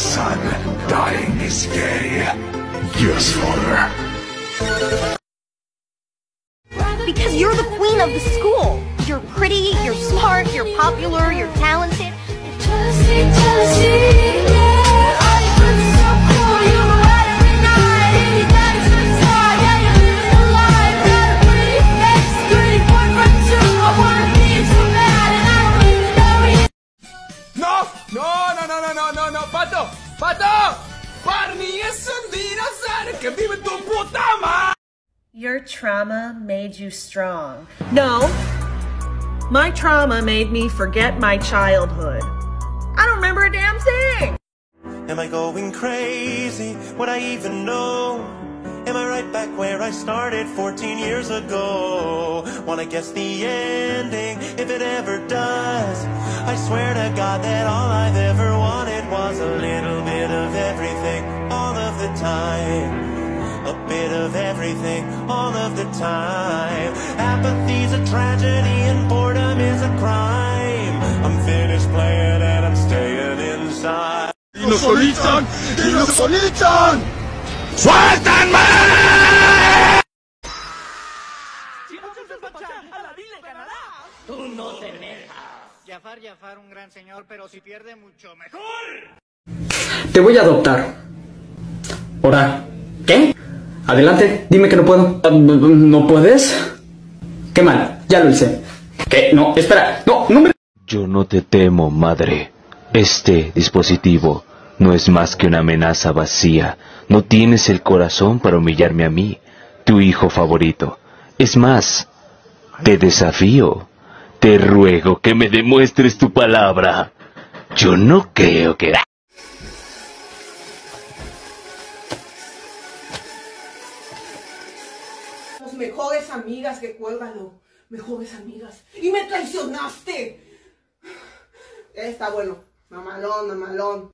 son dying is gay. Yes, father. Because you're the queen of the school. You're pretty, you're smart, you're popular, you're talented. No, no, no, no, no, no, no, no, Pato, Pato, Barney es un dinosaurio que vive en tu puta madre. Your trauma made you strong. No. My trauma made me forget my childhood. I don't remember a damn thing. Am I going crazy? Would I even know? Am I right back where I started 14 years ago? Wanna guess the ending, if it ever does. I swear to God that all I've ever wanted was a little bit of everything, all of the time. A bit of everything, all of the time. Apathy's a tragedy and boredom is a crime. I'm finished playing and I'm staying inside. ¡Dinosolizan! ¡Dinosolizan! ¡Suéltanme! Jafar, Jafar, un gran señor, pero si pierde mucho mejor. Te voy a adoptar. Ahora, ¿qué? Adelante, dime que no puedo. Ah, ¿No puedes? Qué mal, ya lo hice. ¿Qué? No, espera, no, no me... Yo no te temo, madre. Este dispositivo no es más que una amenaza vacía. No tienes el corazón para humillarme a mí, tu hijo favorito. Es más, te desafío. Te ruego que me demuestres tu palabra. Yo no creo que... Las mejores amigas que cuélgalo. Mejores amigas. Y me traicionaste. Está bueno. Mamalón, mamalón.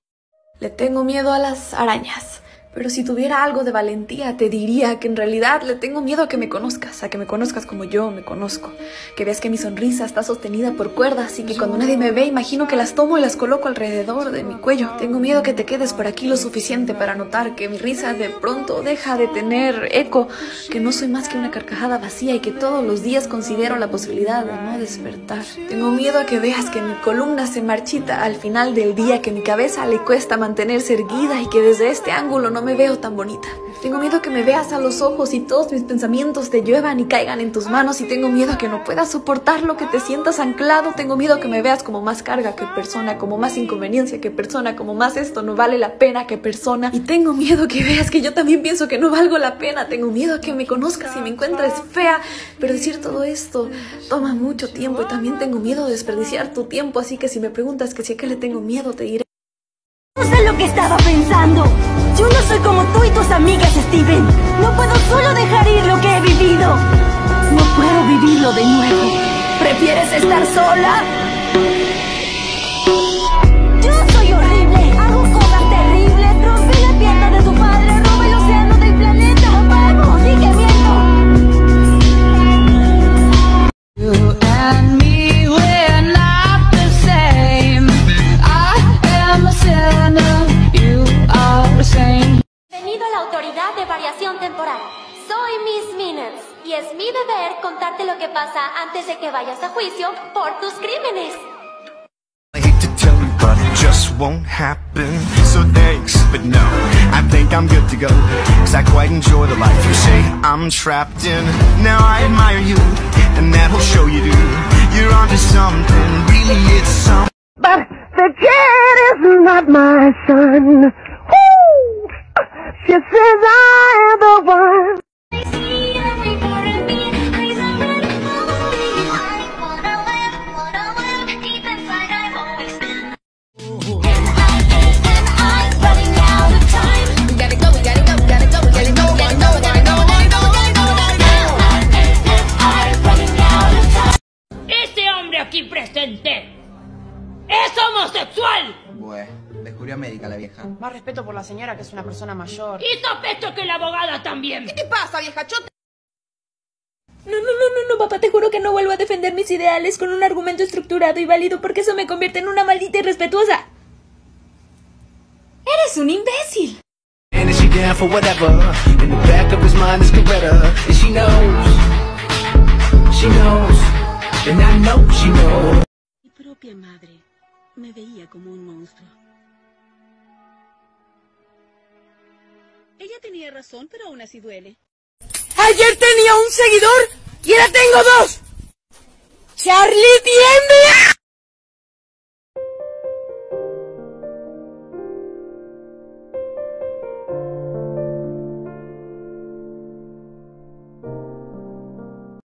Le tengo miedo a las arañas. Pero si tuviera algo de valentía, te diría que en realidad le tengo miedo a que me conozcas, a que me conozcas como yo me conozco. Que veas que mi sonrisa está sostenida por cuerdas y que cuando nadie me ve, imagino que las tomo y las coloco alrededor de mi cuello. Tengo miedo que te quedes por aquí lo suficiente para notar que mi risa de pronto deja de tener eco, que no soy más que una carcajada vacía y que todos los días considero la posibilidad de no despertar. Tengo miedo a que veas que mi columna se marchita al final del día, que mi cabeza le cuesta mantenerse erguida y que desde este ángulo no me veo tan bonita. Tengo miedo que me veas a los ojos y todos mis pensamientos te lluevan y caigan en tus manos y tengo miedo que no puedas soportarlo, que te sientas anclado, tengo miedo que me veas como más carga que persona, como más inconveniencia que persona, como más esto no vale la pena que persona. Y tengo miedo que veas que yo también pienso que no valgo la pena, tengo miedo que me conozcas y me encuentres fea, pero decir todo esto toma mucho tiempo y también tengo miedo de desperdiciar tu tiempo, así que si me preguntas que si a qué le tengo miedo te diré. No sé lo que estaba pensando. Yo no soy como tú y tus amigas, Steven. No puedo solo dejar ir lo que he vivido. No puedo vivirlo de nuevo. ¿Prefieres estar sola? Deber contarte lo que pasa antes de que vayas a juicio por tus crímenes. I hate to tell you, but it just won't happen. So thanks, but no, I think I'm good to go. Cause I quite enjoy the life you say I'm trapped in. Now I admire you, and that'll show you do. You're onto something, really it's something. But the kid is not my son. Woo! She says I am the one. Presente es homosexual. Bueno, descubrió médica la vieja. Más respeto por la señora que es una persona mayor. Y sospecho que la abogada también. ¿Qué te pasa, vieja chota? No, no, no, no, no, papá, te juro que no vuelvo a defender mis ideales con un argumento estructurado y válido porque eso me convierte en una maldita irrespetuosa. Eres Es un imbécil. She down for whatever? In the back of his mind is Coretta, and she knows, she knows, and I know she knows. Propia madre me veía como un monstruo. Ella tenía razón, pero aún así duele. Ayer tenía un seguidor y ahora tengo dos. Charlie tiembla.